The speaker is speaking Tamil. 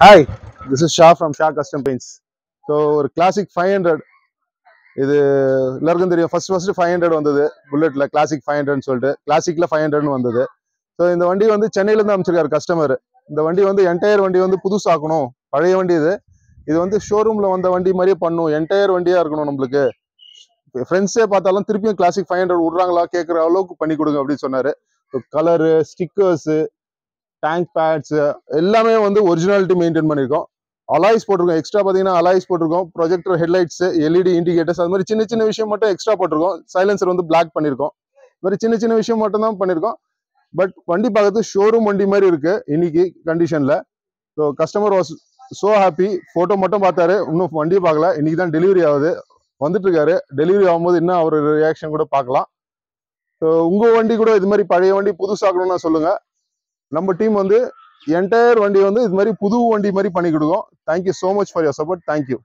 Hi this is Sha from Sha custom paints so ஒரு கிளாசிக் ஃபைவ் ஹண்ட்ரட் இது எல்லாருக்கும் தெரியும். ஃபர்ஸ்ட் ஃபர்ஸ்ட் ஃபைவ் ஹண்ட்ரட் வந்தது. புல்லட்டில் கிளாசிக் ஃபைவ் ஹண்ட்ரட்னு சொல்லிட்டு. கிளாசிக்கில் ஃபைவ் ஹண்ட்ரட்னு வந்தது. ஸோ இந்த வண்டி வந்து சென்னையில இருந்து அமைச்சிருக்காரு கஸ்டமர் இந்த வண்டி வந்து என்டையர் வண்டி வந்து புதுசாக்கணும். பழைய வண்டி இது. இது வந்து ஷோரூம்ல வந்த வண்டி மாதிரியே பண்ணும். என்டையர் வண்டியா இருக்கணும் நம்மளுக்கு. ஃப்ரெண்ட்ஸே பார்த்தாலும் திருப்பியும் கிளாசிக் ஃபைவ் ஹண்ட்ரட் விட்றாங்களா கேட்குற அளவுக்கு பண்ணி கொடுங்க அப்படின்னு சொன்னாரு. கலரு ஸ்டிக்கர்ஸு டேங்க் பேட்ஸ் எல்லாமே வந்து ஒரிஜினாலிட்டி மெயின்டைன் பண்ணியிருக்கோம் அலாய்ஸ் போட்டிருக்கோம். எக்ஸ்ட்ரா பார்த்தீங்கன்னா அலாய்ஸ் போட்டிருக்கோம். ப்ரொஜெக்டர் ஹெட்லைட்ஸ் எல்இடி இண்டிகேட்டர்ஸ் அது மாதிரி சின்ன சின்ன விஷயம் மட்டும் எக்ஸ்ட்ரா போட்டிருக்கோம். சைலன்சர் வந்து பிளாக் பண்ணியிருக்கோம் இது மாதிரி சின்ன சின்ன விஷயம் மட்டும் தான் பண்ணியிருக்கோம் பட் வண்டி பார்க்கறது ஷோரூம் வண்டி மாதிரி இருக்கு இன்னைக்கு கண்டிஷன்ல so customer was so happy photo மட்டும் பார்த்தாரு. இன்னும் வண்டியை பார்க்கல. இன்னைக்கு தான் டெலிவரி ஆகுது. வந்துட்டு இருக்காரு. டெலிவரி ஆகும்போது இன்னும் அவர் ரியாக்ஷன் கூட பார்க்கலாம். ஸோ உங்கள் வண்டி கூட இது மாதிரி பழைய வண்டி புதுசாக்கணும்னா சொல்லுங்கள் நம்ம டீம் வந்து என்டையர் வண்டி வந்து இது மாதிரி புது வண்டி மாதிரி பண்ணி கொடுக்கும். Thank you so much for your support thank you